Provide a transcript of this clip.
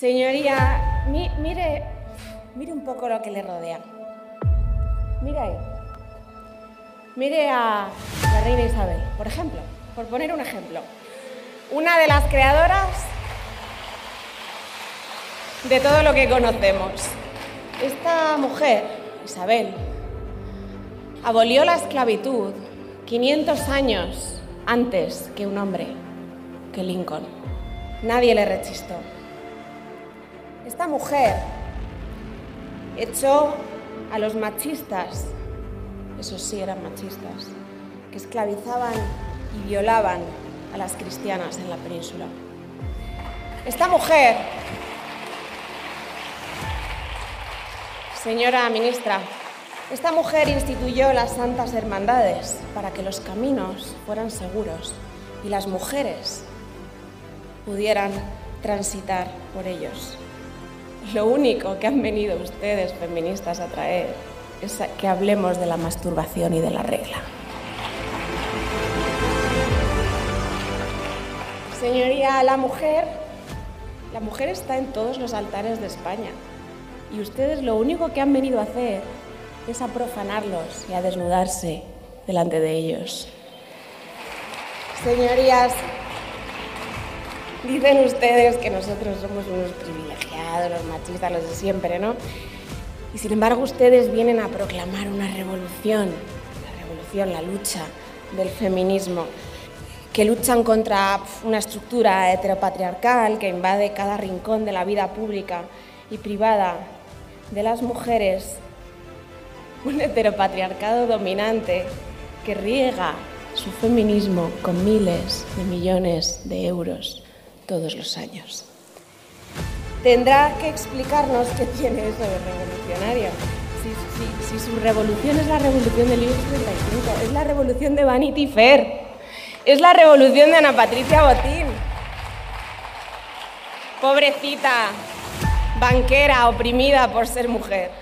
Señoría, mi- mire, mire un poco lo que le rodea. Mira ahí. Mire a la reina Isabel, por ejemplo, por poner un ejemplo. Una de las creadoras de todo lo que conocemos. Esta mujer, Isabel, abolió la esclavitud 500 años antes que un hombre, que Lincoln. Nadie le rechistó. Esta mujer echó a los machistas, esos sí eran machistas, que esclavizaban y violaban a las cristianas en la península. Esta mujer, señora ministra, esta mujer instituyó las santas hermandades para que los caminos fueran seguros y las mujeres pudieran transitar por ellos. Lo único que han venido ustedes, feministas, a traer es que hablemos de la masturbación y de la regla. Señoría, la mujer, la mujer está en todos los altares de España y ustedes lo único que han venido a hacer es a profanarlos y a desnudarse delante de ellos. Señorías, Dicen ustedes que nosotros somos unos privilegiados, los machistas, los de siempre, ¿no? Y sin embargo ustedes vienen a proclamar una revolución, la revolución, la lucha del feminismo, que luchan contra una estructura heteropatriarcal que invade cada rincón de la vida pública y privada de las mujeres, un heteropatriarcado dominante que riega su feminismo con miles de millones de euros todos los años. Tendrá que explicarnos qué tiene eso de revolucionario. Si, su revolución es la revolución del IBEX 35, es la revolución de Vanity Fair, es la revolución de Ana Patricia Botín. Pobrecita, banquera, oprimida por ser mujer.